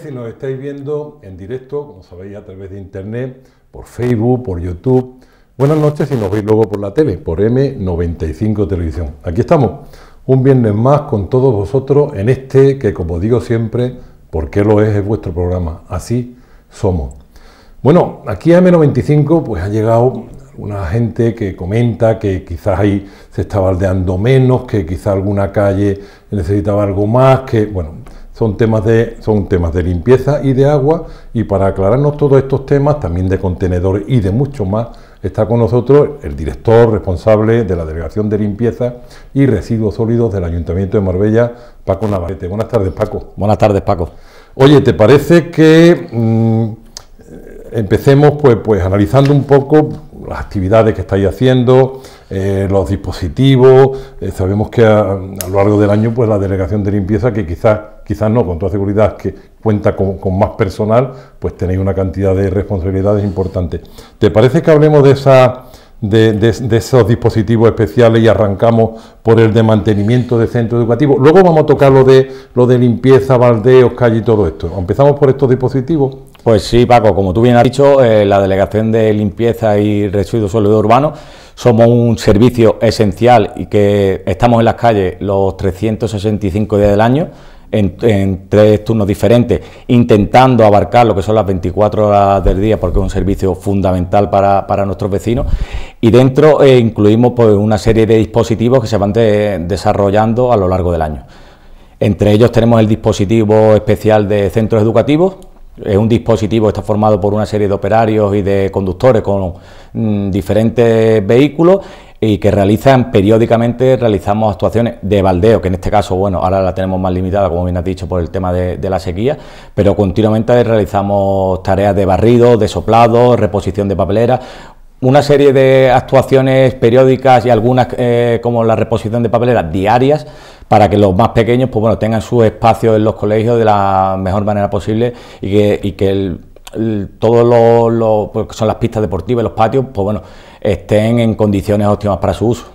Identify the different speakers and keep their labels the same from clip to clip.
Speaker 1: si nos estáis viendo en directo, como sabéis, a través de internet, por Facebook, por YouTube. Buenas noches si nos veis luego por la tele, por M95 Televisión. Aquí estamos, un viernes más con todos vosotros en este que, como digo siempre, porque lo es, es vuestro programa. Así somos. Bueno, aquí a M95 pues ha llegado una gente que comenta que quizás ahí se está baldeando menos, que quizás alguna calle necesitaba algo más, que bueno, son temas de son temas de limpieza y de agua y para aclararnos todos estos temas, también de contenedores y de mucho más, está con nosotros el director responsable de la Delegación de Limpieza y Residuos Sólidos del Ayuntamiento de Marbella, Paco Navarrete. Buenas tardes, Paco.
Speaker 2: Buenas tardes, Paco.
Speaker 1: Oye, ¿te parece que mm, empecemos pues, pues analizando un poco las actividades que estáis haciendo, eh, los dispositivos. Eh, sabemos que a, lo largo del año, pues la delegación de limpieza, que quizás, quizás no, con toda seguridad, que cuenta con, más personal, pues tenéis una cantidad de responsabilidades importantes. ¿Te parece que hablemos de esos dispositivos especiales y arrancamos por el de mantenimiento de centro educativo. Luego vamos a tocar lo de, lo de limpieza, baldeos, calle y todo esto. ¿Empezamos por estos dispositivos?
Speaker 2: Pues sí, Paco, como tú bien has dicho, eh, la Delegación de Limpieza y Residuos Sólidos Urbanos somos un servicio esencial y que estamos en las calles los 365 días del año en, tres turnos diferentes, intentando abarcar lo que son las 24 horas del día, porque es un servicio fundamental para, nuestros vecinos. Y dentro eh, incluimos pues, una serie de dispositivos que se van desarrollando a lo largo del año. Entre ellos tenemos el dispositivo especial de centros educativos, es un dispositivo que está formado por una serie de operarios y de conductores con mm, diferentes vehículos y que realizan periódicamente, realizamos actuaciones de baldeo, que en este caso, bueno, ahora la tenemos más limitada, como bien has dicho, por el tema de, la sequía, pero continuamente realizamos tareas de barrido, de soplado, reposición de papelera, una serie de actuaciones periódicas y algunas eh, como la reposición de papelera diarias para que los más pequeños pues bueno tengan su espacio en los colegios de la mejor manera posible y que, y que el, todo lo, pues, son las pistas deportivas, los patios, pues bueno, estén en condiciones óptimas para su uso.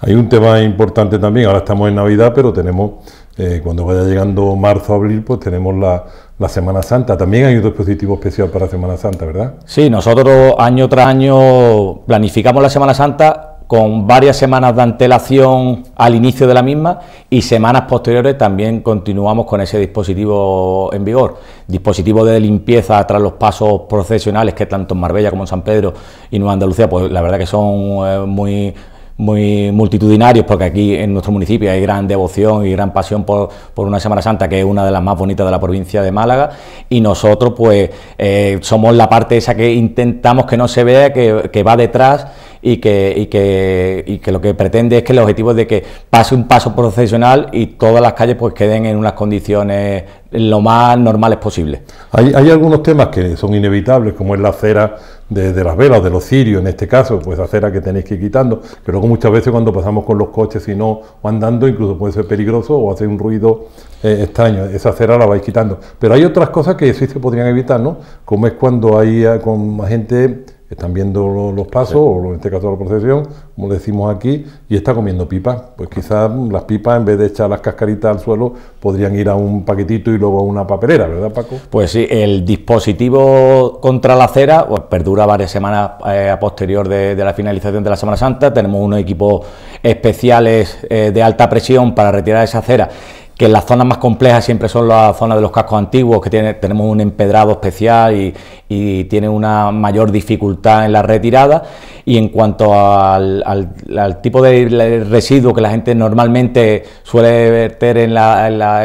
Speaker 1: Hay un tema importante también, ahora estamos en Navidad, pero tenemos, eh, cuando vaya llegando marzo, abril, pues tenemos la, la Semana Santa. También hay un dispositivo especial para Semana Santa, ¿verdad?
Speaker 2: Sí, nosotros año tras año planificamos la Semana Santa con varias semanas de antelación al inicio de la misma y semanas posteriores también continuamos con ese dispositivo en vigor. Dispositivo de limpieza tras los pasos procesionales que tanto en Marbella como en San Pedro y Nueva Andalucía, pues la verdad que son eh, muy muy multitudinarios, porque aquí en nuestro municipio hay gran devoción y gran pasión por, una Semana Santa, que es una de las más bonitas de la provincia de Málaga, y nosotros pues eh, somos la parte esa que intentamos que no se vea, que, que va detrás y que, y que, y que lo que pretende es que el objetivo es de que pase un paso procesional y todas las calles pues queden en unas condiciones lo más normales posible.
Speaker 1: Hay, algunos temas que son inevitables, como es la acera de, las velas, de los cirios en este caso, pues acera que tenéis que ir quitando, que luego muchas veces cuando pasamos con los coches y no andando incluso puede ser peligroso o hacer un ruido eh, extraño, esa acera la vais quitando. Pero hay otras cosas que sí se podrían evitar, ¿no? Como es cuando hay eh, con gente están viendo los pasos, o en este caso la procesión, como decimos aquí, y está comiendo pipas. Pues quizás las pipas, en vez de echar las cascaritas al suelo, podrían ir a un paquetito y luego a una papelera, ¿verdad, Paco?
Speaker 2: Pues sí, el dispositivo contra la cera pues, perdura varias semanas eh, a posterior de, la finalización de la Semana Santa. Tenemos unos equipos especiales eh, de alta presión para retirar esa cera que las zonas más complejas siempre son las zonas de los cascos antiguos, que tiene, tenemos un empedrado especial y, y, tiene una mayor dificultad en la retirada. Y en cuanto al, al, tipo de residuo que la gente normalmente suele verter en,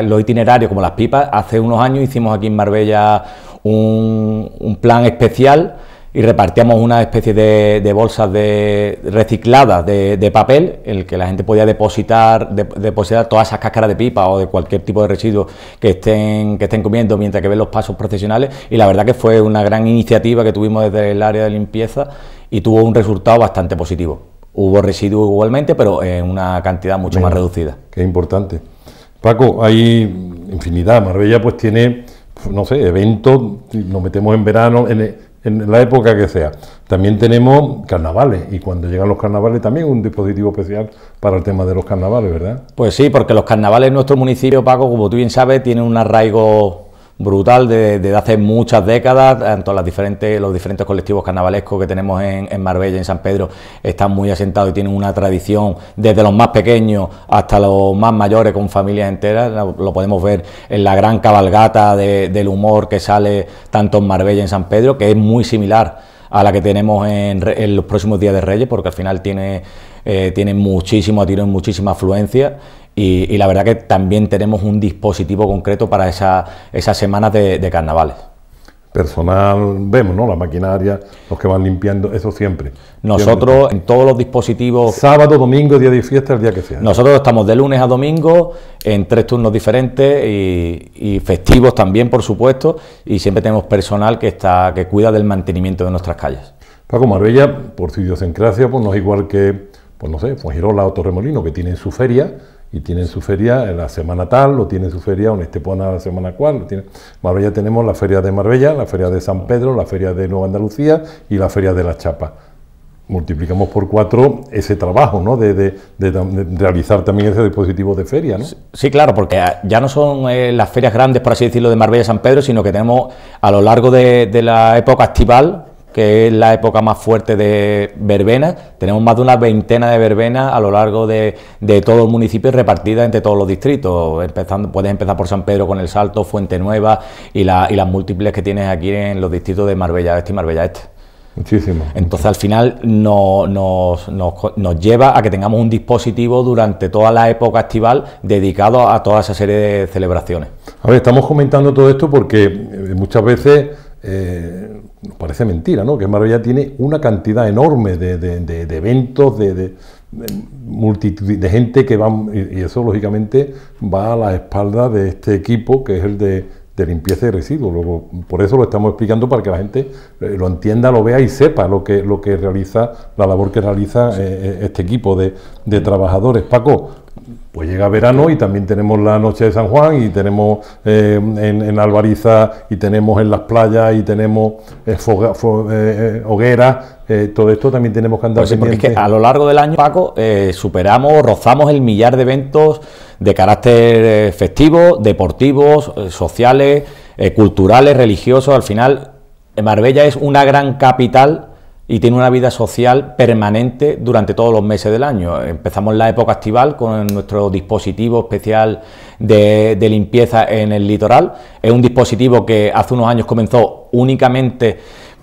Speaker 2: los itinerarios, como las pipas, hace unos años hicimos aquí en Marbella un plan especial y repartíamos una especie de, bolsas de recicladas de, papel en el que la gente podía depositar, depositar todas esas cáscaras de pipa o de cualquier tipo de residuo que estén, que estén comiendo mientras que ven los pasos profesionales y la verdad que fue una gran iniciativa que tuvimos desde el área de limpieza y tuvo un resultado bastante positivo. Hubo residuos igualmente, pero en una cantidad mucho más reducida.
Speaker 1: Qué importante. Paco, hay infinidad. Marbella pues tiene, no sé, eventos, nos metemos en verano, en, en la época que sea. También tenemos carnavales y cuando llegan los carnavales también un dispositivo especial para el tema de los carnavales, ¿verdad?
Speaker 2: Pues sí, porque los carnavales en nuestro municipio, Paco, como tú bien sabes, tienen un arraigo brutal desde hace muchas décadas, tanto los diferentes colectivos carnavalescos que tenemos en, en, Marbella, en San Pedro, están muy asentados y tienen una tradición desde los más pequeños hasta los más mayores con familias enteras, lo, podemos ver en la gran cabalgata del humor que sale tanto en Marbella y en San Pedro, que es muy similar a la que tenemos en, los próximos días de Reyes, porque al final tiene, eh, tiene muchísimo tiro, muchísima afluencia y, la verdad que también tenemos un dispositivo concreto para esa, esas semanas de, carnavales
Speaker 1: personal, vemos, ¿no? La maquinaria, los que van limpiando, eso siempre.
Speaker 2: Nosotros en todos los dispositivos...
Speaker 1: Sábado, domingo, día de fiesta, el día que sea.
Speaker 2: Nosotros estamos de lunes a domingo en tres turnos diferentes y, festivos también, por supuesto, y siempre tenemos personal que está que cuida del mantenimiento de nuestras calles.
Speaker 1: Paco Marbella, por su idiosincrasia, pues no es igual que, pues no sé, Fuengirola o Torremolino, que tienen su feria, y tienen su feria en la semana tal, o tienen su feria en Estepona la semana cual. Tiene... Marbella tenemos la feria de Marbella, la feria de San Pedro, la feria de Nueva Andalucía y la feria de la Chapa. Multiplicamos por cuatro ese trabajo, ¿no? De, realizar también ese dispositivo de feria, ¿no?
Speaker 2: Sí, claro, porque ya no son eh, las ferias grandes, por así decirlo, de Marbella San Pedro, sino que tenemos a lo largo de, la época estival que es la época más fuerte de verbenas. Tenemos más de una veintena de verbenas a lo largo de, todo el municipio repartidas entre todos los distritos. Empezando, puedes empezar por San Pedro con el Salto, Fuente Nueva y, las múltiples que tienes aquí en los distritos de Marbella Este y Marbella Este.
Speaker 1: Muchísimo.
Speaker 2: Entonces al final nos, nos, lleva a que tengamos un dispositivo durante toda la época estival dedicado a toda esa serie de celebraciones.
Speaker 1: A ver, estamos comentando todo esto porque eh, muchas veces eh, parece mentira, ¿no? Que Marbella tiene una cantidad enorme de, eventos, de, multitud de gente que va, y, eso lógicamente va a la espalda de este equipo que es el de, limpieza de residuos. Luego, por eso lo estamos explicando para que la gente eh, lo entienda, lo vea y sepa lo que, lo que realiza, la labor que realiza eh, este equipo de, trabajadores. Paco, pues llega verano y también tenemos la noche de San Juan y tenemos eh, en, Albariza y tenemos en las playas y tenemos eh, eh, hogueras. todo esto también tenemos que andar
Speaker 2: pues porque es que a lo largo del año, Paco, superamos, rozamos el millar de eventos de carácter festivo, deportivos, sociales, culturales, religiosos. Al final, Marbella es una gran capital y tiene una vida social permanente durante todos los meses del año. Empezamos la época estival con nuestro dispositivo especial de, limpieza en el litoral. Es un dispositivo que hace unos años comenzó únicamente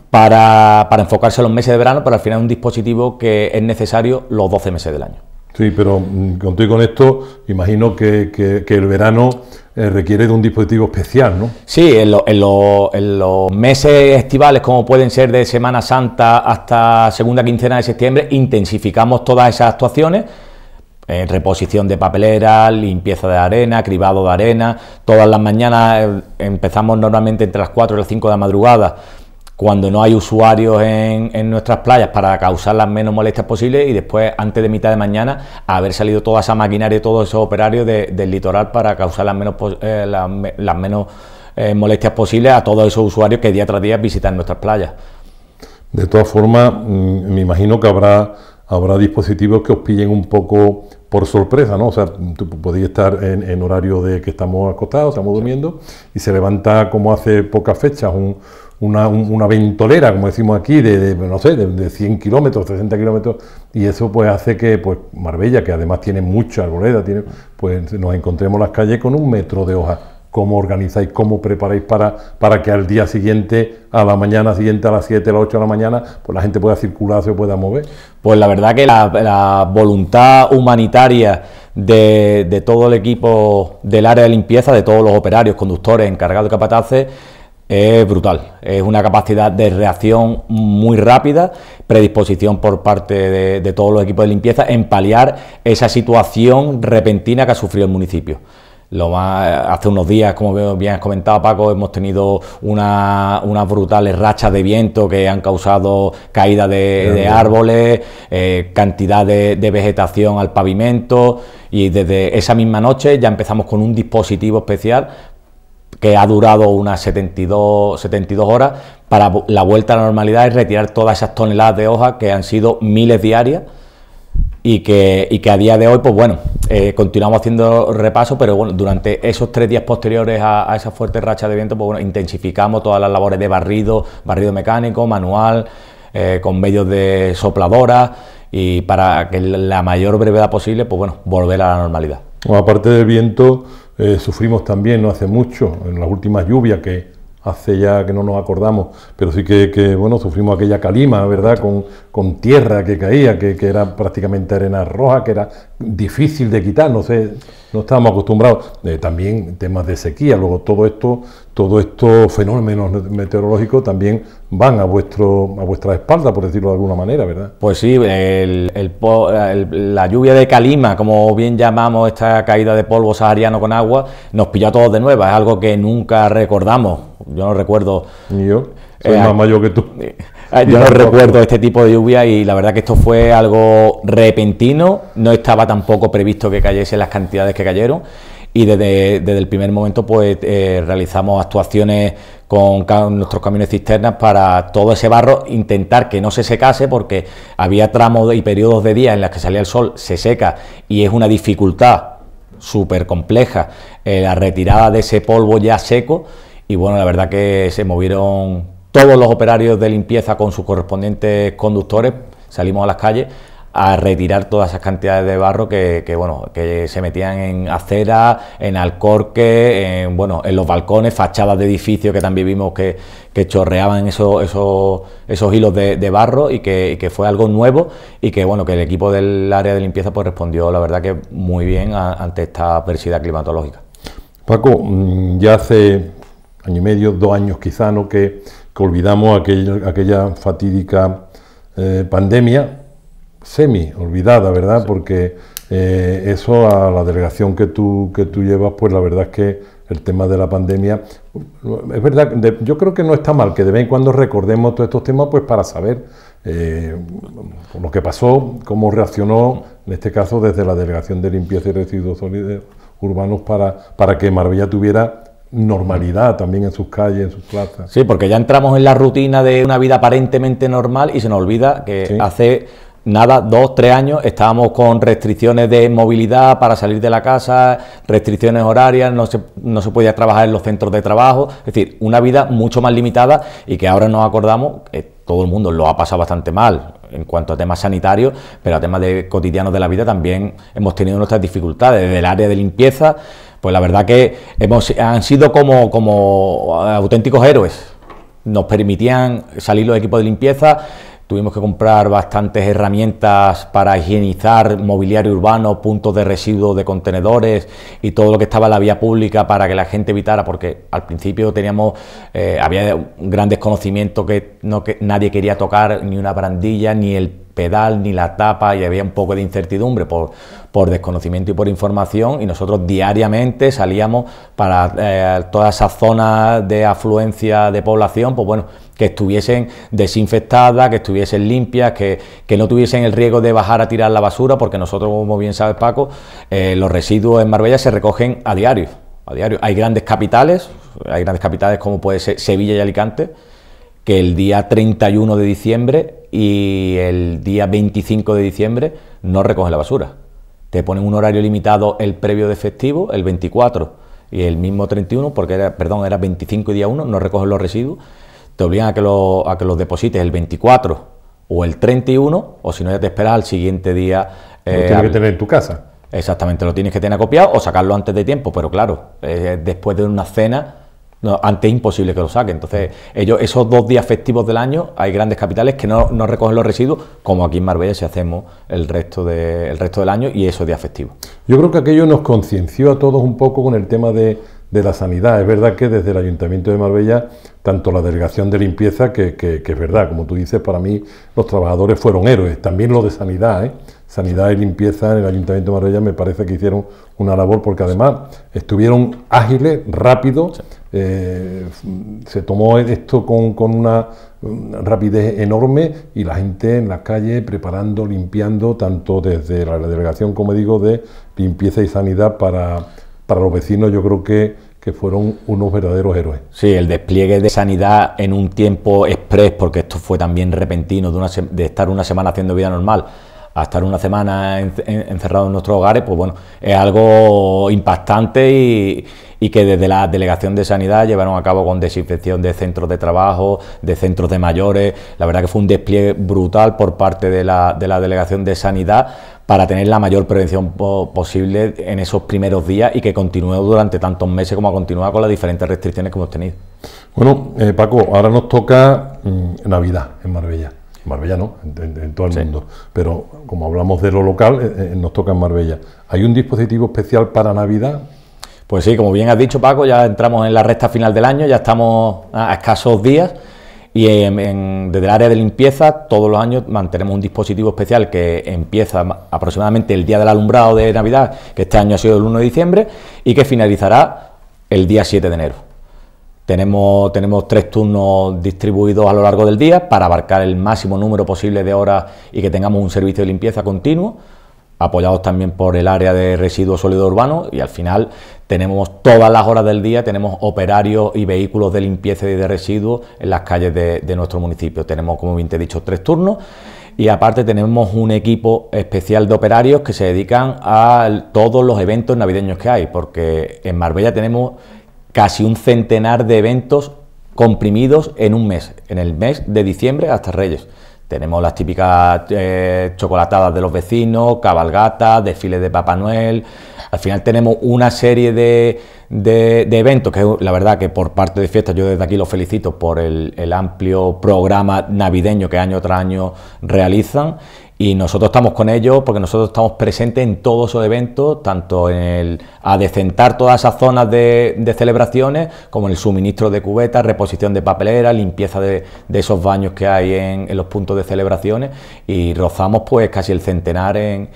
Speaker 2: para, para enfocarse en los meses de verano, pero al final es un dispositivo que es necesario los 12 meses del año.
Speaker 1: Sí, pero mm, contigo con esto, imagino que, que el verano eh, requiere de un dispositivo especial, ¿no?
Speaker 2: Sí, en, los meses estivales, como pueden ser de Semana Santa hasta segunda quincena de septiembre, intensificamos todas esas actuaciones. Eh, reposición de papelera, limpieza de arena, cribado de arena. Todas las mañanas eh, empezamos normalmente entre las 4 y las 5 de la madrugada cuando no hay usuarios en, nuestras playas para causar las menos molestias posibles y después, antes de mitad de mañana, haber salido toda esa maquinaria y todos esos operarios del litoral para causar las menos, eh, las, menos eh, molestias posibles a todos esos usuarios que día tras día visitan nuestras playas.
Speaker 1: De todas formas, mm, me imagino que habrá, habrá dispositivos que os pillen un poco por sorpresa, ¿no? O sea, tú podéis estar en, en horario de que estamos acostados, estamos durmiendo, y se levanta como hace pocas fechas un una, ventolera, como decimos aquí, de, no sé, de, 100 kilómetros, 60 kilómetros, y eso pues hace que pues Marbella, que además tiene mucha arboleda, tiene, pues nos encontremos las calles con un metro de hoja. ¿Cómo organizáis, cómo preparáis para, para que al día siguiente, a la mañana siguiente, a las 7, a las 8 de la mañana, pues la gente pueda circular, se pueda mover?
Speaker 2: Pues la verdad que la, voluntad humanitaria de, de, todo el equipo del área de limpieza, de todos los operarios, conductores, encargados de capataces, es brutal. Es una capacidad de reacción muy rápida, predisposición por parte de, todos los equipos de limpieza en paliar esa situación repentina que ha sufrido el municipio. Lo más, hace unos días, como bien has comentado Paco, hemos tenido unas brutales rachas de viento que han causado caída de, árboles, eh, cantidad de, de vegetación al pavimento y desde esa misma noche ya empezamos con un dispositivo especial que ha durado unas 72, 72 horas para la vuelta a la normalidad y retirar todas esas toneladas de hojas que han sido miles diarias y que, y que a día de hoy, pues bueno, eh, continuamos haciendo repaso, pero bueno, durante esos tres días posteriores a, esa fuerte racha de viento, pues bueno, intensificamos todas las labores de barrido, barrido mecánico, manual, eh, con medios de sopladora y para que la mayor brevedad posible, pues bueno, volver a la normalidad.
Speaker 1: aparte del viento, eh, sufrimos también no hace mucho, en las últimas lluvias que hace ya que no nos acordamos, pero sí que, bueno, sufrimos aquella calima, ¿verdad? Con, con tierra que caía, que, que, era prácticamente arena roja, que era difícil de quitar, no sé, no estábamos acostumbrados. Eh, también temas de sequía, luego todo esto, todo estos fenómenos meteorológicos también van a vuestro a vuestra espalda, por decirlo de alguna manera, ¿verdad?
Speaker 2: Pues sí, la lluvia de calima, como bien llamamos esta caída de polvo sahariano con agua, nos pilló a todos de nuevo, es algo que nunca recordamos. Yo no recuerdo.
Speaker 1: Ni yo. Soy eh, más mayor que tú.
Speaker 2: Eh, yo no recuerdo este tipo de lluvia y la verdad que esto fue algo repentino, no estaba tampoco previsto que cayesen las cantidades que cayeron. Y desde, el primer momento pues eh, realizamos actuaciones con nuestros camiones cisternas para todo ese barro intentar que no se secase porque había tramos y periodos de días en los que salía el sol, se seca y es una dificultad súper compleja la retirada de ese polvo ya seco. Y bueno, la verdad que se movieron todos los operarios de limpieza con sus correspondientes conductores, salimos a las calles a retirar todas esas cantidades de barro que, bueno que se metían en acera, en alcorque, en bueno, en los balcones, fachadas de edificios que también vimos que, chorreaban esos, esos, esos hilos de, barro y que, fue algo nuevo y que bueno que el equipo del área de limpieza pues respondió la verdad que muy bien ante esta adversidad climatológica.
Speaker 1: Paco, mm, ya hace año y medio, dos años quizá, ¿no? que, olvidamos aquella fatídica eh, pandemia, semi olvidada, ¿verdad? Porque eh, eso a la delegación que tú, que tú llevas, pues la verdad es que el tema de la pandemia, es verdad, yo creo que no está mal que de vez en cuando recordemos todos estos temas, pues para saber eh, lo que pasó, cómo reaccionó, en este caso desde la Delegación de Limpieza y Residuos Sólidos Urbanos, para, para que Marbella tuviera normalidad también en sus calles, en sus plazas.
Speaker 2: Sí, porque ya entramos en la rutina de una vida aparentemente normal y se nos olvida que hace nada, dos, tres años, estábamos con restricciones de movilidad para salir de la casa, restricciones horarias, no se, no se podía trabajar en los centros de trabajo, es decir, una vida mucho más limitada y que ahora nos acordamos que todo el mundo lo ha pasado bastante mal en cuanto a temas sanitarios, pero a temas de cotidianos de la vida también hemos tenido nuestras dificultades, desde el área de limpieza, pues la verdad que hemos, han sido como, como auténticos héroes. Nos permitían salir los equipos de limpieza, tuvimos que comprar bastantes herramientas para higienizar mobiliario urbano, puntos de residuos de contenedores y todo lo que estaba en la vía pública para que la gente evitara, porque al principio teníamos, eh, había un gran desconocimiento que, no, que nadie quería tocar ni una brandilla, ni el pedal ni la tapa y había un poco de incertidumbre por, por desconocimiento y por información y nosotros diariamente salíamos para eh, todas esas zonas de afluencia de población, pues bueno, que estuviesen desinfectadas, que estuviesen limpias, que, no tuviesen el riesgo de bajar a tirar la basura, porque nosotros, como bien sabes Paco, eh, los residuos en Marbella se recogen a diario, a diario. Hay grandes capitales, hay grandes capitales como puede ser Sevilla y Alicante, que el día 31 de diciembre y el día 25 de diciembre no recogen la basura. Te ponen un horario limitado el previo de festivo, el 24 y el mismo 31, porque era, perdón, era 25 y día 1, no recogen los residuos. Te obligan a que, lo, a que los deposites el 24 o el 31, o si no ya te esperas al siguiente día.
Speaker 1: lo tienes que tener en tu casa.
Speaker 2: Exactamente, lo tienes que tener copiado o sacarlo antes de tiempo, pero claro, eh, después de una cena no, antes es imposible que lo saquen. Entonces, ellos, esos dos días festivos del año, hay grandes capitales que no, recogen los residuos, como aquí en Marbella si hacemos el resto, de, resto del año y esos días festivos.
Speaker 1: Yo creo que aquello nos concienció a todos un poco con el tema de, la sanidad. Es verdad que desde el Ayuntamiento de Marbella, tanto la delegación de limpieza, que, que, es verdad, como tú dices, para mí los trabajadores fueron héroes, también los de sanidad, ¿eh? Sanidad y Limpieza en el Ayuntamiento de Marbella me parece que hicieron una labor porque además estuvieron ágiles, rápidos, eh, se tomó esto con, una rapidez enorme y la gente en la calle preparando, limpiando, tanto desde la delegación, como digo, de limpieza y sanidad para, para los vecinos, yo creo que, que fueron unos verdaderos héroes.
Speaker 2: Sí, el despliegue de sanidad en un tiempo express, porque esto fue también repentino, de, una de estar una semana haciendo vida normal a estar una semana encerrados en nuestros hogares, pues bueno, es algo impactante y, que desde la Delegación de Sanidad llevaron a cabo con desinfección de centros de trabajo, de centros de mayores. La verdad que fue un despliegue brutal por parte de la, de la Delegación de Sanidad para tener la mayor prevención posible en esos primeros días y que continúe durante tantos meses como ha continuado con las diferentes restricciones que hemos tenido.
Speaker 1: Bueno, eh, Paco, ahora nos toca mm, Navidad en Marbella. Marbella no, en, todo el mundo. Pero como hablamos de lo local, eh, eh, nos toca en Marbella. ¿Hay un dispositivo especial para Navidad?
Speaker 2: Pues sí, como bien has dicho Paco, ya entramos en la recta final del año, ya estamos a escasos días y desde el área de limpieza todos los años mantenemos un dispositivo especial que empieza aproximadamente el día del alumbrado de Navidad, que este año ha sido el 1 de diciembre, y que finalizará el día 7 de enero. Tenemos, tenemos tres turnos distribuidos a lo largo del día para abarcar el máximo número posible de horas y que tengamos un servicio de limpieza continuo, apoyados también por el área de residuos sólidos urbanos y al final tenemos todas las horas del día, tenemos operarios y vehículos de limpieza y de residuos en las calles de, nuestro municipio. Tenemos, como bien te he dicho, tres turnos y aparte tenemos un equipo especial de operarios que se dedican a todos los eventos navideños que hay, porque en Marbella tenemos casi un centenar de eventos comprimidos en un mes, en el mes de diciembre hasta Reyes. Tenemos las típicas eh, chocolatadas de los vecinos, cabalgatas, desfiles de Papá Noel. Al final tenemos una serie de, eventos que la verdad que por parte de fiestas yo desde aquí los felicito por el amplio programa navideño que año tras año realizan y nosotros estamos con ellos porque nosotros estamos presentes en todos esos eventos, tanto en el adecentar todas esas zonas de, celebraciones, como en el suministro de cubetas, reposición de papelera, limpieza de, esos baños que hay en, los puntos de celebraciones y rozamos pues casi el centenar en,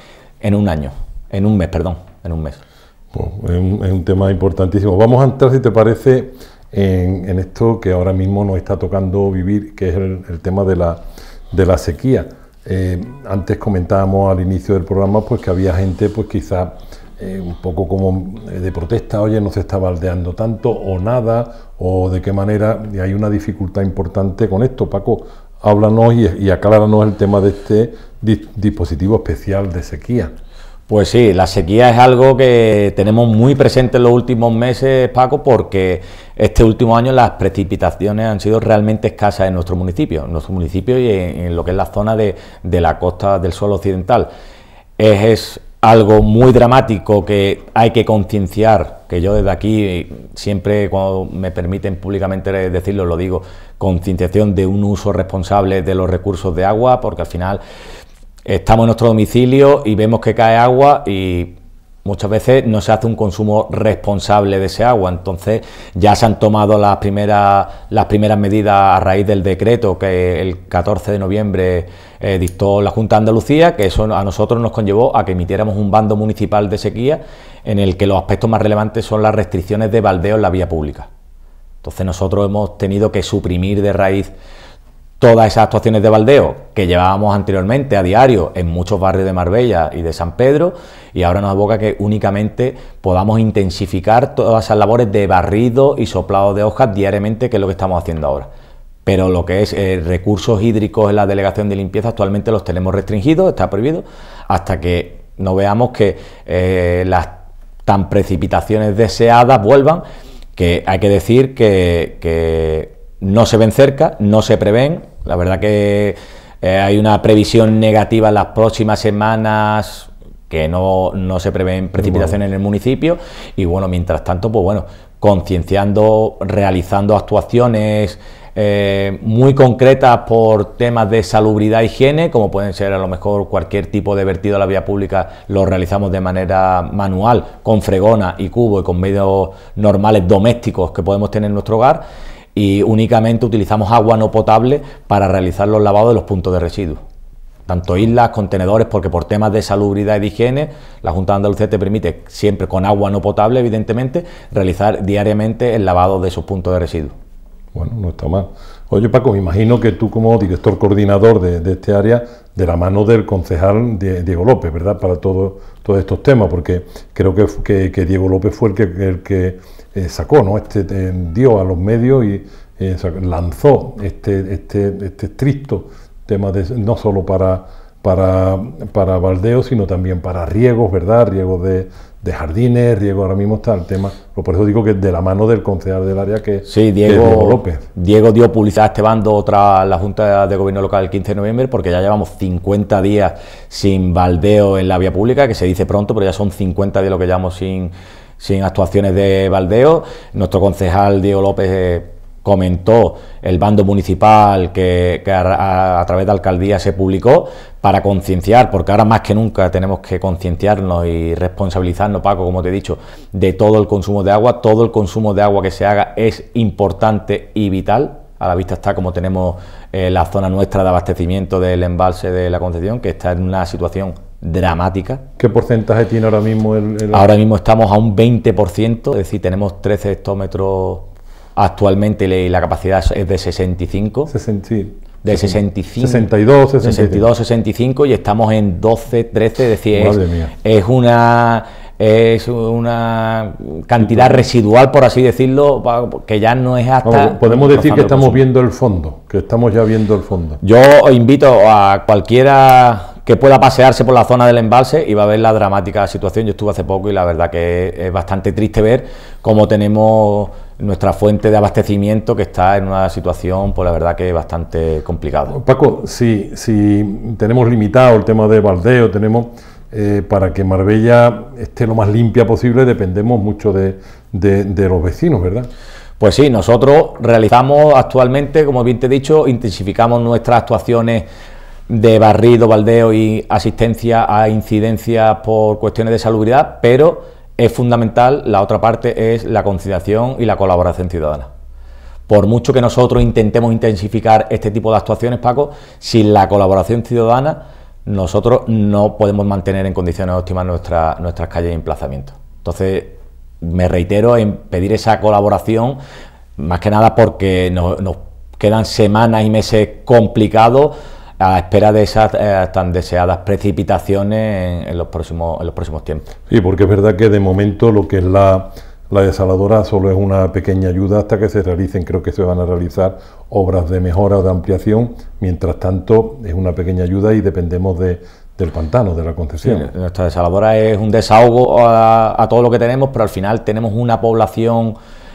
Speaker 2: un año, en un mes, perdón, en un mes.
Speaker 1: Pues, es, un, tema importantísimo. Vamos a entrar, si te parece, en, esto que ahora mismo nos está tocando vivir, que es el, tema de la, de la sequía. Eh, antes comentábamos al inicio del programa pues que había gente pues quizá eh, un poco como eh, de protesta, oye, no se está baldeando tanto o nada, o de qué manera, y hay una dificultad importante con esto. Paco, háblanos y acláranos el tema de este dispositivo especial de sequía.
Speaker 2: Pues sí, la sequía es algo que tenemos muy presente en los últimos meses, Paco, porque este último año las precipitaciones han sido realmente escasas en nuestro municipio, en nuestro municipio y en, lo que es la zona de, la costa del suelo occidental. Es, algo muy dramático que hay que concienciar, que yo desde aquí siempre cuando me permiten públicamente decirlo lo digo, concienciación de un uso responsable de los recursos de agua, porque al final estamos en nuestro domicilio y vemos que cae agua y muchas veces no se hace un consumo responsable de ese agua. Entonces ya se han tomado las primeras, las primeras medidas a raíz del decreto que el 14 de noviembre eh, dictó la Junta de Andalucía, que eso a nosotros nos conllevó a que emitiéramos un bando municipal de sequía en el que los aspectos más relevantes son las restricciones de baldeo en la vía pública. Entonces nosotros hemos tenido que suprimir de raíz todas esas actuaciones de baldeo que llevábamos anteriormente a diario en muchos barrios de Marbella y de San Pedro y ahora nos aboca que únicamente podamos intensificar todas esas labores de barrido y soplado de hojas diariamente, que es lo que estamos haciendo ahora. Pero lo que es eh, recursos hídricos en la delegación de limpieza actualmente los tenemos restringidos, está prohibido, hasta que no veamos que eh, las tan precipitaciones deseadas vuelvan, que hay que decir que no se ven cerca, no se prevén. La verdad que eh, hay una previsión negativa en las próximas semanas que no, se prevén precipitaciones en el municipio. Y bueno, mientras tanto, pues bueno, concienciando, realizando actuaciones eh, muy concretas por temas de salubridad e higiene, como pueden ser a lo mejor cualquier tipo de vertido a la vía pública, lo realizamos de manera manual, con fregona y cubo y con medios normales domésticos que podemos tener en nuestro hogar y únicamente utilizamos agua no potable para realizar los lavados de los puntos de residuos. Tanto islas, contenedores, porque por temas de salubridad y de higiene, la Junta de Andalucía te permite, siempre con agua no potable, evidentemente, realizar diariamente el lavado de esos puntos de residuos.
Speaker 1: Bueno, no está mal. Oye, Paco, me imagino que tú como director coordinador de, este área, de la mano del concejal Diego López, ¿verdad? Para todo, todos estos temas, porque creo que, que, Diego López fue el que, el que eh, sacó, ¿no? Este, eh, dio a los medios y eh, lanzó este, este, este estricto tema de, no solo para, para, para sino también para riegos, ¿verdad? Riegos de, de jardines, riego ahora mismo está el tema, por eso digo que de la mano del concejal del área que,
Speaker 2: sí, Diego, López. Diego dio publicidad a este bando tras la Junta de Gobierno Local el 15 de noviembre, porque ya llevamos 50 días sin baldeo en la vía pública, que se dice pronto, pero ya son 50 días lo que llevamos sin, sin actuaciones de baldeo. Nuestro concejal Diego López... Comentó el bando municipal que, a, través de alcaldía se publicó para concienciar, porque ahora más que nunca tenemos que concienciarnos y responsabilizarnos, Paco, como te he dicho, de todo el consumo de agua. Todo el consumo de agua que se haga es importante y vital. A la vista está como tenemos eh, la zona nuestra de abastecimiento del embalse de la Concepción, que está en una situación dramática.
Speaker 1: ¿Qué porcentaje tiene ahora mismo el,
Speaker 2: Ahora mismo estamos a un 20%, es decir, tenemos 13 hectómetros Actualmente la capacidad es de 65. De 65.
Speaker 1: 62,
Speaker 2: 62, 65 y estamos en 12, 13, es decir, es, una es una cantidad residual, por así decirlo, que ya no es hasta...
Speaker 1: podemos decir que estamos viendo el fondo, que estamos ya viendo el fondo.
Speaker 2: Yo invito a cualquiera que pueda pasearse por la zona del embalse y va a ver la dramática situación. Yo estuve hace poco y la verdad que es bastante triste ver cómo tenemos nuestra fuente de abastecimiento que está en una situación, pues la verdad que es bastante complicado.
Speaker 1: Paco, si, si tenemos limitado el tema de baldeo, tenemos eh, para que Marbella esté lo más limpia posible, dependemos mucho de, de los vecinos, ¿verdad?
Speaker 2: Pues sí, nosotros realizamos actualmente, como bien te he dicho, intensificamos nuestras actuaciones de barrido, baldeo y asistencia a incidencias por cuestiones de salubridad, pero es fundamental, la otra parte es la conciliación y la colaboración ciudadana. Por mucho que nosotros intentemos intensificar este tipo de actuaciones, Paco, sin la colaboración ciudadana, nosotros no podemos mantener en condiciones óptimas nuestra, nuestras calles y emplazamientos. Entonces, me reitero en pedir esa colaboración, más que nada porque nos, nos quedan semanas y meses complicados a la espera de esas eh, tan deseadas precipitaciones en, los próximos, en los próximos tiempos.
Speaker 1: Sí, porque es verdad que de momento lo que es la, la desaladora solo es una pequeña ayuda hasta que se realicen, creo que se van a realizar obras de mejora o de ampliación, mientras tanto es una pequeña ayuda y dependemos de, del pantano, de la concesión.
Speaker 2: nuestra desaladora es un desahogo a, todo lo que tenemos, pero al final tenemos una población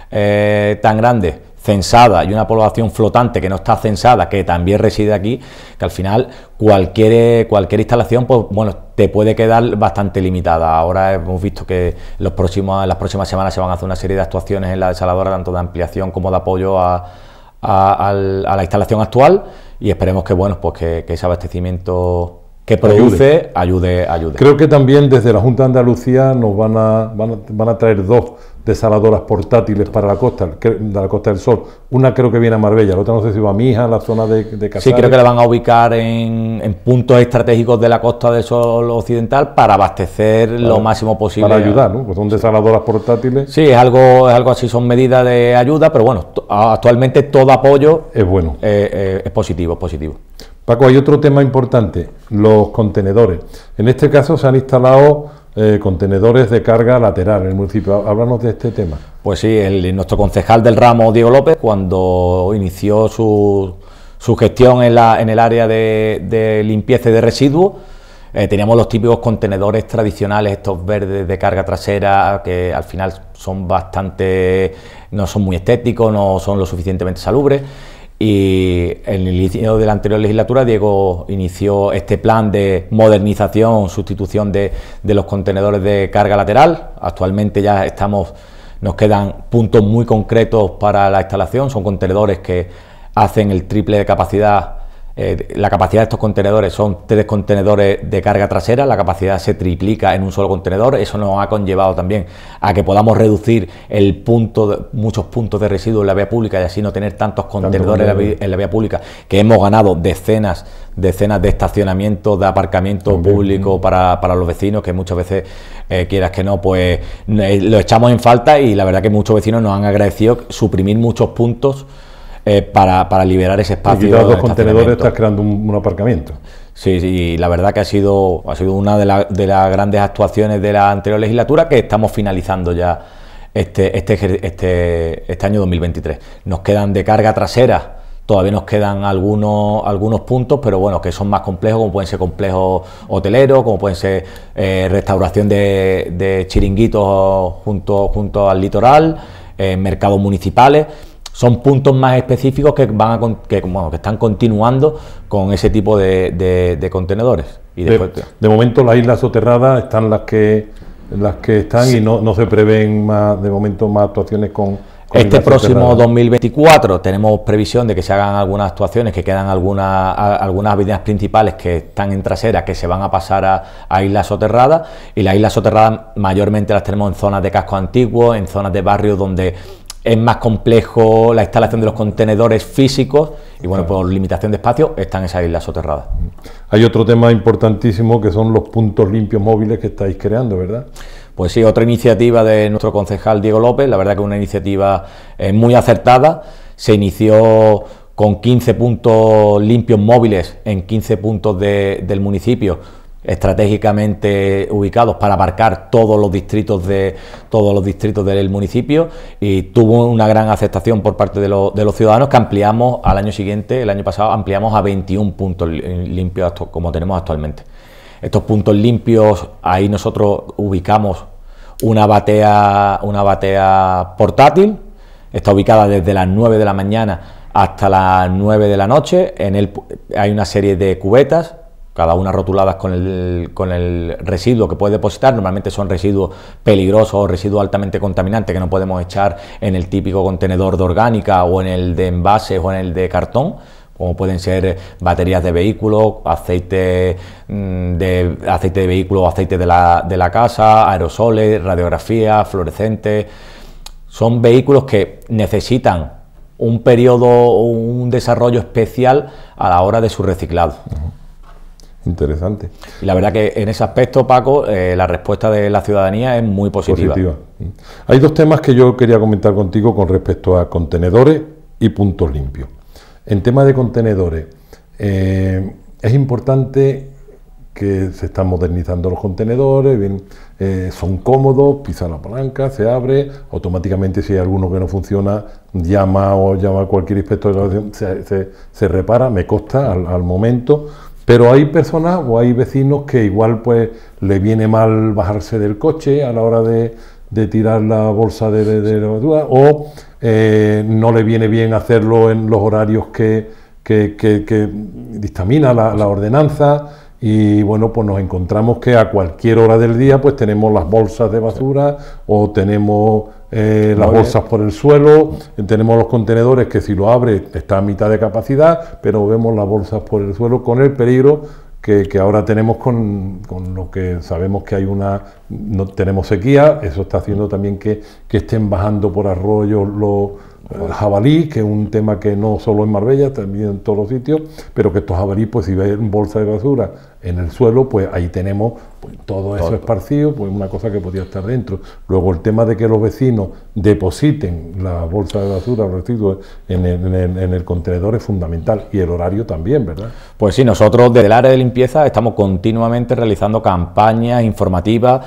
Speaker 2: eh, tan grande censada y una población flotante que no está censada, que también reside aquí, que al final cualquier, cualquier instalación, pues bueno, te puede quedar bastante limitada. Ahora hemos visto que los próximos, las próximas semanas se van a hacer una serie de actuaciones en la desaladora, tanto de ampliación como de apoyo a, la instalación actual, y esperemos que bueno, pues que, ese abastecimiento que produce ayude. ayude.
Speaker 1: Creo que también desde la Junta de Andalucía nos van a, van a, van a traer dos desaladoras portátiles para la costa, de la Costa del Sol. Una creo que viene a Marbella, la otra no sé si va a Mija, en la zona de, de Casares.
Speaker 2: Sí, creo que la van a ubicar en, puntos estratégicos de la Costa del Sol occidental para abastecer lo máximo posible.
Speaker 1: Para ayudar, ¿no? Pues son desaladoras portátiles.
Speaker 2: Sí, es algo, es algo así, son medidas de ayuda, pero bueno, actualmente todo apoyo
Speaker 1: es bueno.
Speaker 2: Eh, eh, es positivo, es positivo.
Speaker 1: Paco, hay otro tema importante, los contenedores. En este caso se han instalado eh, contenedores de carga lateral en el municipio. Háblanos de este tema.
Speaker 2: Pues sí, el, nuestro concejal del ramo, Diego López, cuando inició su, su gestión en, la, en el área de, limpieza y de residuos, eh, teníamos los típicos contenedores tradicionales, estos verdes de carga trasera, que al final son bastante, no son muy estéticos, no son lo suficientemente salubres. Y en el inicio de la anterior legislatura, Diego inició este plan de modernización, sustitución de, los contenedores de carga lateral. Actualmente ya estamos, nos quedan puntos muy concretos para la instalación. Son contenedores que hacen el triple de capacidad eh, la capacidad de estos contenedores son tres contenedores de carga trasera, la capacidad se triplica en un solo contenedor, eso nos ha conllevado también a que podamos reducir el punto de, muchos puntos de residuos en la vía pública y así no tener tantos contenedores en la, vía, pública, que hemos ganado decenas, decenas de estacionamientos, de aparcamiento público para, los vecinos, que muchas veces, eh, quieras que no, pues eh, lo echamos en falta y la verdad que muchos vecinos nos han agradecido suprimir muchos puntos eh, para, para, liberar ese espacio.
Speaker 1: Y dos contenedores estás creando un, aparcamiento.
Speaker 2: Sí, sí, la verdad que ha sido, ha sido una de, de, las grandes actuaciones de la anterior legislatura que estamos finalizando ya este, este, este, este año 2023. Nos quedan de carga trasera todavía nos quedan algunos, algunos puntos, pero bueno, que son más complejos, como pueden ser complejos hoteleros, como pueden ser eh, restauración de, chiringuitos junto, junto al litoral, eh, mercados municipales son puntos más específicos que van a, que, que están continuando con ese tipo de, contenedores.
Speaker 1: Y de, momento las islas soterradas están las que las que están y no, no se prevén más de momento más actuaciones con,
Speaker 2: este próximo 2024 tenemos previsión de que se hagan algunas actuaciones, que quedan algunas, algunas avenidas principales que están en trasera, que se van a pasar a, a, islas soterradas, y las islas soterradas mayormente las tenemos en zonas de casco antiguo, en zonas de barrios donde es más complejo la instalación de los contenedores físicos y bueno, por limitación de espacio están esas islas soterradas.
Speaker 1: Hay otro tema importantísimo que son los puntos limpios móviles que estáis creando, ¿verdad?
Speaker 2: Pues sí, otra iniciativa de nuestro concejal Diego López, la verdad que una iniciativa eh, muy acertada, se inició con 15 puntos limpios móviles en 15 puntos del municipio estratégicamente ubicados para abarcar todos los distritos de todos los distritos del municipio y tuvo una gran aceptación por parte de, los ciudadanos que ampliamos al año siguiente, el año pasado ampliamos a 21 puntos limpios como tenemos actualmente. Estos puntos limpios, ahí nosotros ubicamos una batea, una batea portátil, está ubicada desde las 9 de la mañana hasta las 9 de la noche, en el, hay una serie de cubetas cada una rotuladas con el, con el residuo que puede depositar, normalmente son residuos peligrosos o residuos altamente contaminantes que no podemos echar en el típico contenedor de orgánica o en el de envases o en el de cartón, como pueden ser baterías de vehículos, aceite mm, de, aceite de vehículo, aceite de la, de la casa, aerosoles, radiografía, fluorescentes. Son vehículos que necesitan un periodo o un desarrollo especial a la hora de su reciclado.
Speaker 1: Interesante.
Speaker 2: Y la verdad que en ese aspecto, Paco, eh, la respuesta de la ciudadanía es muy positiva.
Speaker 1: Hay dos temas que yo quería comentar contigo con respecto a contenedores y puntos limpios. En tema de contenedores, eh, es importante que se están modernizando los contenedores, bien, eh, son cómodos, pisa la palanca, se abre, automáticamente si hay alguno que no funciona, llama o llama a cualquier inspector, se, se, repara, me consta al momento pero hay personas o hay vecinos que igual pues le viene mal bajarse del coche a la hora de, tirar la bolsa de, de, basura o eh, no le viene bien hacerlo en los horarios que, que, dictamina la, ordenanza y bueno pues nos encontramos que a cualquier hora del día pues tenemos las bolsas de basura o tenemos eh, las bolsas por el suelo, tenemos los contenedores que si lo abre está a mitad de capacidad, pero vemos las bolsas por el suelo con el peligro que, ahora tenemos con, con, lo que sabemos que hay una, no tenemos sequía, eso está haciendo también que, que estén bajando por arroyos los el jabalí, que es un tema que no solo en Marbella, también en todos los sitios, pero que estos jabalí, pues si ven bolsa de basura en el suelo, pues ahí tenemos pues, todo eso esparcido, pues una cosa que podía estar dentro. Luego el tema de que los vecinos depositen la bolsa de basura, los residuos en el, en el contenedor es fundamental y el horario también, ¿verdad?
Speaker 2: Pues sí, nosotros desde el área de limpieza estamos continuamente realizando campañas informativas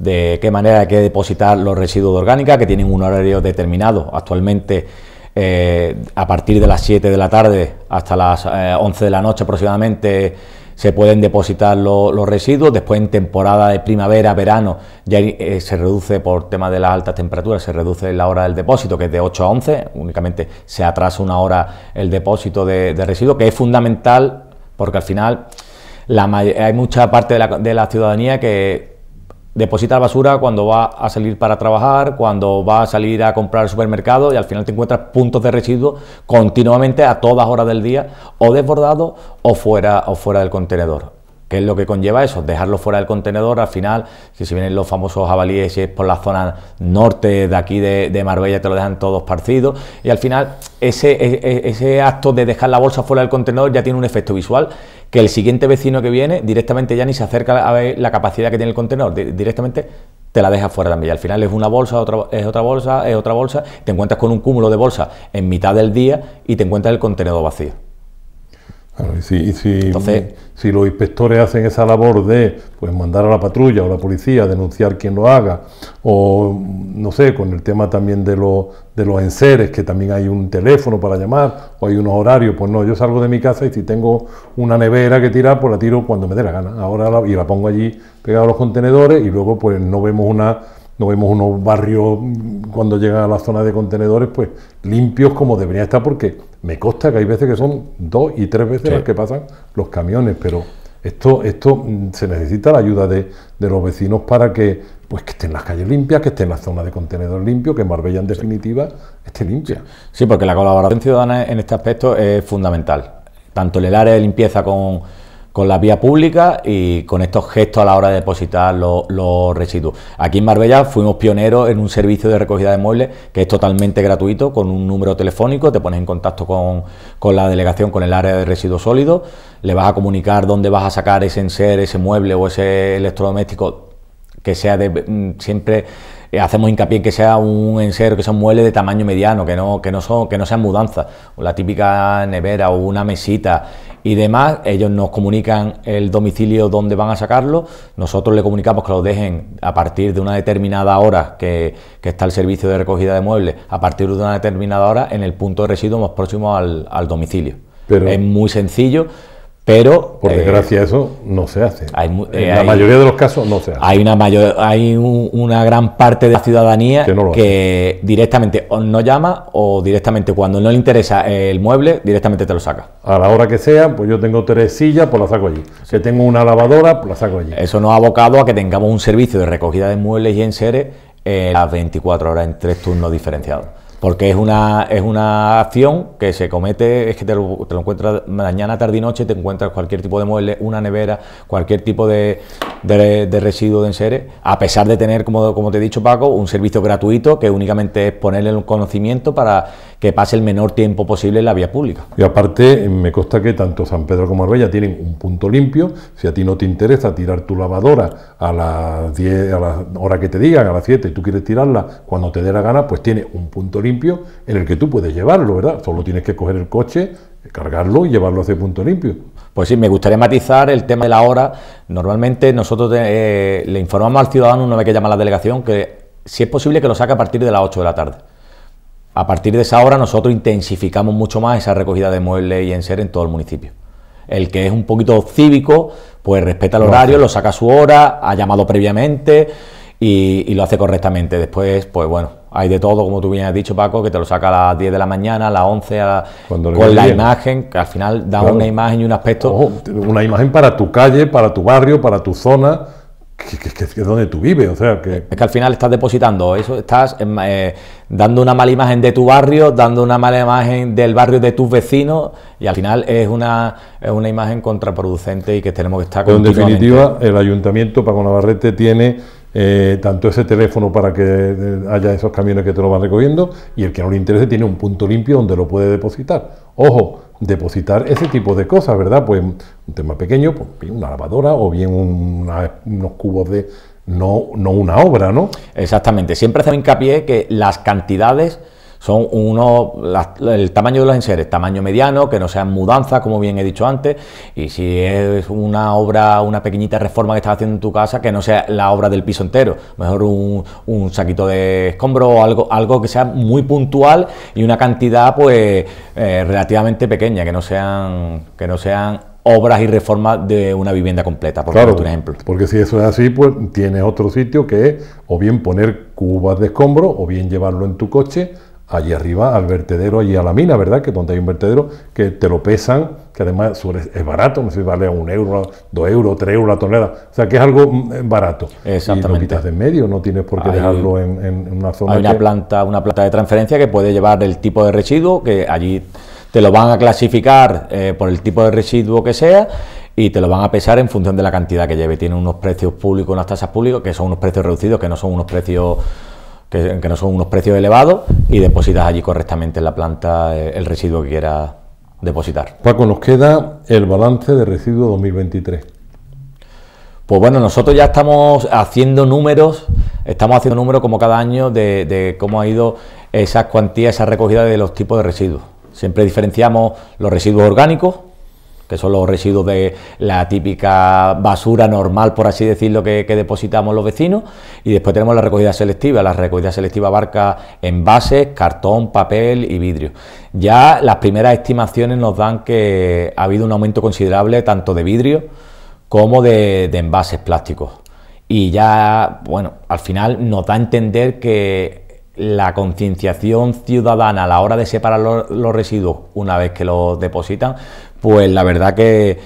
Speaker 2: de qué manera hay que depositar los residuos de orgánica, que tienen un horario determinado. Actualmente, eh, a partir de las 7 de la tarde hasta las 11 eh, de la noche aproximadamente, se pueden depositar los residuos. Después, en temporada de primavera, verano, ya eh, se reduce por tema de las altas temperaturas, se reduce la hora del depósito, que es de 8 a 11, únicamente se atrasa una hora el depósito de, residuos, que es fundamental porque al final hay mucha parte de la ciudadanía que depositar basura cuando va a salir para trabajar, cuando va a salir a comprar al supermercado y al final te encuentras puntos de residuos continuamente a todas horas del día o desbordados o fuera, o fuera del contenedor. ¿Qué es lo que conlleva eso? Dejarlo fuera del contenedor, al final, si se vienen los famosos jabalíes, si es por la zona norte de aquí de, Marbella, te lo dejan todos partidos, y al final ese, e, e, ese acto de dejar la bolsa fuera del contenedor ya tiene un efecto visual que el siguiente vecino que viene directamente ya ni se acerca a ver la capacidad que tiene el contenedor, directamente te la deja fuera también. Al final es una bolsa, otra, es otra bolsa, es otra bolsa, te encuentras con un cúmulo de bolsas en mitad del día y te encuentras el contenedor vacío.
Speaker 1: Y si, si, los inspectores hacen esa labor de pues mandar a la patrulla o la policía a denunciar quien lo haga, o no sé, con el tema también de, de los enseres, que también hay un teléfono para llamar, o hay unos horarios, pues no, yo salgo de mi casa y si tengo una nevera que tirar, pues la tiro cuando me dé la gana. Ahora la, y la pongo allí pegada a los contenedores y luego pues no vemos una no vemos unos barrios cuando llegan a la zona de contenedores pues limpios como debería estar porque me consta que hay veces que son dos y tres veces las que pasan los camiones, pero esto, esto mm, se necesita la ayuda de, los vecinos para que, pues, que estén las calles limpias, que estén la zona de contenedores limpios, que Marbella en definitiva esté limpia.
Speaker 2: Sí, porque la colaboración ciudadana en este aspecto es fundamental, tanto en el área de limpieza con con la vía pública y con estos gestos a la hora de depositar los, residuos. Aquí en Marbella fuimos pioneros en un servicio de recogida de muebles que es totalmente gratuito, con un número telefónico, te pones en contacto con, con la delegación, con el área de residuos sólidos, le vas a comunicar dónde vas a sacar ese enser, ese mueble o ese electrodoméstico que sea de mm, siempre eh, hacemos hincapié en que sea un enser, que sea un mueble de tamaño mediano, que no, que no son, que no sean mudanzas, la típica nevera o una mesita y demás, ellos nos comunican el domicilio donde van a sacarlo, nosotros le comunicamos que lo dejen a partir de una determinada hora que, está el servicio de recogida de muebles, a partir de una determinada hora en el punto de residuo más próximo al, al domicilio. es muy sencillo, pero
Speaker 1: por desgracia eh, eso no se hace. en eh, la mayoría de los casos no se hace.
Speaker 2: Hay una mayor, hay una gran parte de la ciudadanía que, directamente no llama o directamente cuando no le interesa el mueble directamente te lo saca.
Speaker 1: A la hora que sea, pues yo tengo tres sillas, pues la saco allí. Si tengo una lavadora, pues la saco allí.
Speaker 2: Eso nos ha abocado a que tengamos un servicio de recogida de muebles y enseres en las 24 horas en tres turnos diferenciados porque es una, es una acción que se comete, es que te lo, te encuentras mañana, tarde y noche, te encuentras cualquier tipo de mueble, una nevera, cualquier tipo de, de, residuo de enseres, a pesar de tener, como, como te he dicho Paco, un servicio gratuito que únicamente es ponerle un conocimiento para que pase el menor tiempo posible en la vía pública.
Speaker 1: Y aparte, me consta que tanto San Pedro como Arbella tienen un punto limpio. Si a ti no te interesa tirar tu lavadora a las 10, a la hora que te digan, a las 7, y tú quieres tirarla cuando te dé la gana, pues tiene un punto limpio en el que tú puedes llevarlo, ¿verdad? Solo tienes que coger el coche, cargarlo y llevarlo a ese punto limpio.
Speaker 2: Pues sí, me gustaría matizar el tema de la hora. Normalmente nosotros eh, le informamos al ciudadano una vez que llama a la delegación que si es posible que lo saque a partir de las 8 de la tarde. A partir de esa hora nosotros intensificamos mucho más esa recogida de muebles y enser en todo el municipio. El que es un poquito cívico, pues respeta el horario, lo saca a su hora, ha llamado previamente y, lo hace correctamente. Después, pues bueno, hay de todo, como tú bien has dicho, Paco, que te lo saca a las 10 de la mañana, a las 11, a con la imagen, que al final da una imagen y un aspecto.
Speaker 1: una imagen para tu calle, para tu barrio, para tu zona que, es donde tú vives, o sea que...
Speaker 2: Es que al final estás depositando eso, estás eh, dando una mala imagen de tu barrio, dando una mala imagen del barrio de tus vecinos y al final es una, es una imagen contraproducente y que tenemos que estar
Speaker 1: En definitiva, el Ayuntamiento, Paco Navarrete, tiene eh, tanto ese teléfono para que eh, haya esos camiones que te lo van recogiendo y el que no le interese tiene un punto limpio donde lo puede depositar. Ojo, depositar ese tipo de cosas, ¿verdad? Pues un tema pequeño, pues una lavadora o bien unos cubos de... No, no una obra, ¿no?
Speaker 2: Exactamente. Siempre hacemos hincapié que las cantidades son uno, el tamaño de los enseres, tamaño mediano, que no sean mudanzas, como bien he dicho antes, y si es una obra, una pequeñita reforma que estás haciendo en tu casa, que no sea la obra del piso entero, mejor un, un saquito de escombro o algo, algo que sea muy puntual y una cantidad pues eh, relativamente pequeña, que no sean, que no sean obras y reformas de una vivienda completa, por
Speaker 1: claro, un ejemplo. Porque si eso es así, pues tienes otro sitio que es o bien poner cubas de escombro o bien llevarlo en tu coche allí arriba al vertedero, allí a la mina, ¿verdad? Que donde hay un vertedero que te lo pesan, que además es barato, no sé si vale a un euro, dos euros, tres euros la tonelada, o sea que es algo mm, barato.
Speaker 2: Exactamente. Y lo
Speaker 1: quitas de en medio, no tienes por qué dejarlo en, una zona.
Speaker 2: Hay una planta, una planta de transferencia que puede llevar el tipo de residuo, que allí te lo van a clasificar eh, por el tipo de residuo que sea y te lo van a pesar en función de la cantidad que lleve. Tiene unos precios públicos, unas tasas públicas, que son unos precios reducidos, que no son unos precios que, no son unos precios elevados, y depositas allí correctamente en la planta eh, el residuo que quieras depositar.
Speaker 1: Paco, nos queda el balance de residuo 2023.
Speaker 2: Pues bueno, nosotros ya estamos haciendo números, estamos haciendo números como cada año de, de cómo ha ido esas cuantías, esa recogida de los tipos de residuos. Siempre diferenciamos los residuos orgánicos, que son los residuos de la típica basura normal, por así decirlo, que, depositamos los vecinos. Y después tenemos la recogida selectiva. La recogida selectiva abarca envases, cartón, papel y vidrio. Ya las primeras estimaciones nos dan que ha habido un aumento considerable tanto de vidrio como de, envases plásticos. Y ya, bueno, al final nos da a entender que la concienciación ciudadana a la hora de separar los residuos una vez que los depositan, pues la verdad que,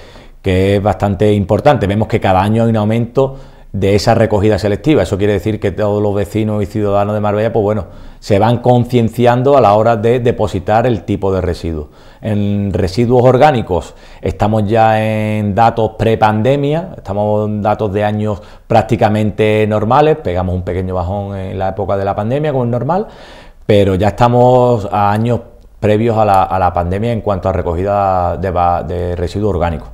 Speaker 2: es bastante importante. Vemos que cada año hay un aumento de esa recogida selectiva. Eso quiere decir que todos los vecinos y ciudadanos de Marbella, pues bueno, se van concienciando a la hora de depositar el tipo de residuos. En residuos orgánicos estamos ya en datos pre-pandemia, estamos en datos de años prácticamente normales, pegamos un pequeño bajón en la época de la pandemia, como es normal, pero ya estamos a años previos a la, pandemia en cuanto a recogida de, residuos orgánicos.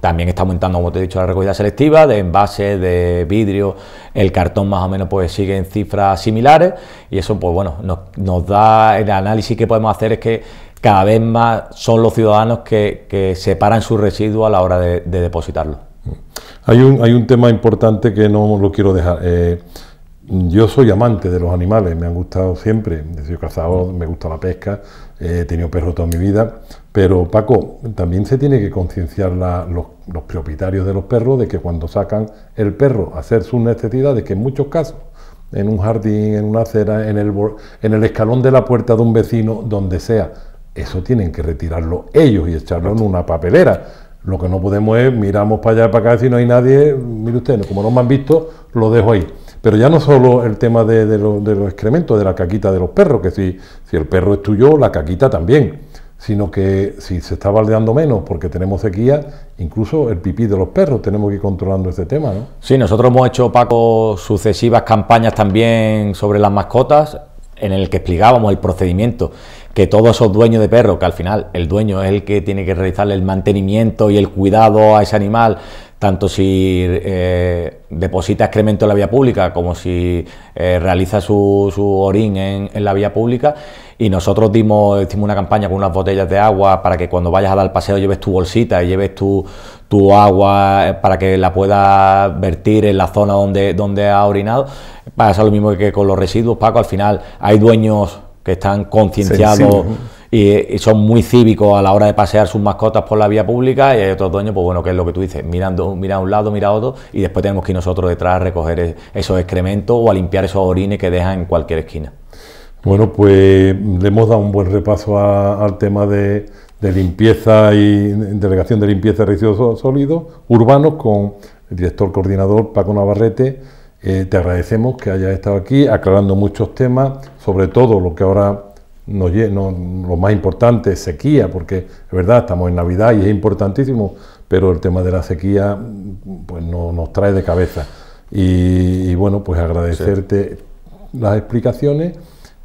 Speaker 2: También está aumentando, como te he dicho, la recogida selectiva de envases, de vidrio, el cartón más o menos pues sigue en cifras similares y eso pues bueno, nos, da el análisis que podemos hacer es que cada vez más son los ciudadanos que, separan sus residuos a la hora de, depositarlo.
Speaker 1: Hay un, hay un tema importante que no lo quiero dejar. Eh, yo soy amante de los animales, me han gustado siempre, he sido cazador, me gusta la pesca, he tenido perros toda mi vida, pero Paco, también se tiene que concienciar los, propietarios de los perros de que cuando sacan el perro a hacer sus necesidades, que en muchos casos, en un jardín, en una acera, en el, en el escalón de la puerta de un vecino, donde sea, eso tienen que retirarlo ellos y echarlo en una papelera. Lo que no podemos es, miramos para allá, para acá, si no hay nadie, mire usted, como no me han visto, lo dejo ahí. Pero ya no solo el tema de, los excrementos, de la caquita de los perros, que si, si el perro es tuyo, la caquita también, sino que si se está baldeando menos porque tenemos sequía, incluso el pipí de los perros tenemos que ir controlando este tema, ¿no?
Speaker 2: Sí, nosotros hemos hecho, Paco, sucesivas campañas también sobre las mascotas, en el que explicábamos el procedimiento, que todos esos dueños de perros, que al final el dueño es el que tiene que realizar el mantenimiento y el cuidado a ese animal, tanto si eh, deposita excremento en la vía pública como si eh, realiza su, su orín en, la vía pública. Y nosotros dimos, hicimos una campaña con unas botellas de agua para que cuando vayas a dar el paseo lleves tu bolsita y lleves tu, tu agua eh, para que la puedas vertir en la zona donde, donde ha orinado. Pasa lo mismo que con los residuos, Paco. Al final hay dueños que están concienciados y, son muy cívicos a la hora de pasear sus mascotas por la vía pública y hay otros dueños, pues bueno, que es lo que tú dices, mirando, mira a un lado, mira a otro y después tenemos que ir nosotros detrás a recoger esos excrementos o a limpiar esos orines que dejan en cualquier esquina.
Speaker 1: Bueno, pues le hemos dado un buen repaso al tema de, limpieza y delegación de limpieza de residuos sólidos urbanos con el director coordinador Paco Navarrete. Eh, te agradecemos que hayas estado aquí aclarando muchos temas, sobre todo lo que ahora lo más importante es sequía, porque es verdad, estamos en Navidad y es importantísimo, pero el tema de la sequía pues no, nos trae de cabeza. Y, bueno, pues agradecerte las explicaciones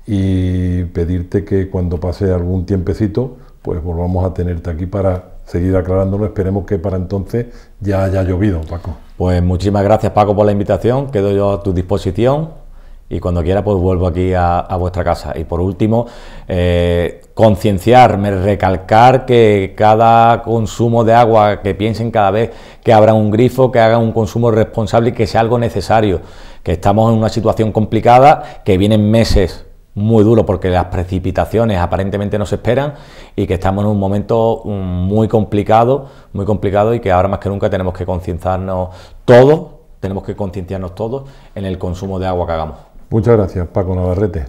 Speaker 1: y pedirte que cuando pase algún tiempecito, pues volvamos a tenerte aquí para seguir aclarándolo. Esperemos que para entonces ya haya llovido, Paco.
Speaker 2: Pues muchísimas gracias, Paco, por la invitación. Quedo yo a tu disposición y cuando quiera pues vuelvo aquí a, vuestra casa. Y por último, eh, concienciarme, recalcar que cada consumo de agua, que piensen cada vez que abran un grifo, que hagan un consumo responsable y que sea algo necesario, que estamos en una situación complicada, que vienen meses muy duros porque las precipitaciones aparentemente no se esperan y que estamos en un momento mm, muy complicado, muy complicado y que ahora más que nunca tenemos que concienciarnos todos, tenemos que concienciarnos todos en el consumo de agua que hagamos.
Speaker 1: Muchas gracias, Paco Navarrete.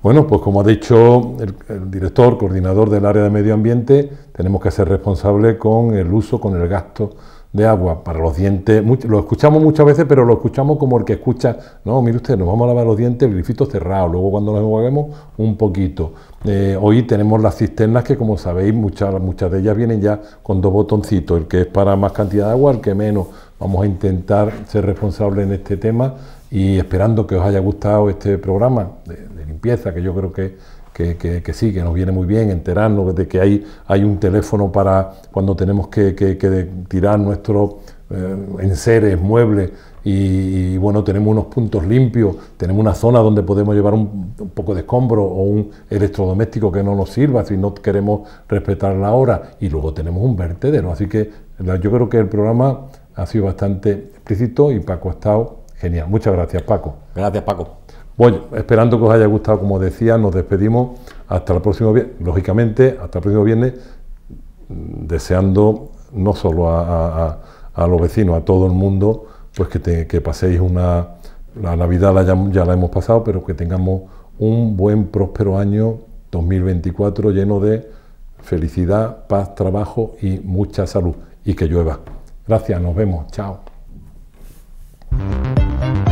Speaker 1: Bueno, pues como ha dicho el, director, coordinador del área de medio ambiente, tenemos que ser responsables con el uso, con el gasto de agua para los dientes. lo escuchamos muchas veces, pero lo escuchamos como el que escucha, no, mire usted, nos vamos a lavar los dientes, el grifito cerrado, luego cuando nos enjuaguemos un poquito. Eh, hoy tenemos las cisternas que, como sabéis, muchas, muchas de ellas vienen ya con dos botoncitos, el que es para más cantidad de agua, el que menos. Vamos a intentar ser responsables en este tema y esperando que os haya gustado este programa de, limpieza, que yo creo que, que, sí, que nos viene muy bien enterarnos de que hay, hay un teléfono para cuando tenemos que, tirar nuestro, eh, enseres, muebles, y, bueno, tenemos unos puntos limpios, tenemos una zona donde podemos llevar un, poco de escombro o un electrodoméstico que no nos sirva si no queremos respetar la hora, y luego tenemos un vertedero. Así que yo creo que el programa ha sido bastante explícito y Paco ha estado genial. Muchas gracias, Paco.
Speaker 2: Gracias, Paco.
Speaker 1: Bueno, esperando que os haya gustado, como decía, nos despedimos hasta el próximo viernes, lógicamente, hasta el próximo viernes, deseando no solo a, los vecinos, a todo el mundo, pues que, paséis una, la Navidad ya, ya la hemos pasado, pero que tengamos un buen, próspero año 2024 lleno de felicidad, paz, trabajo y mucha salud y que llueva. Gracias, nos vemos, chao. Thank you.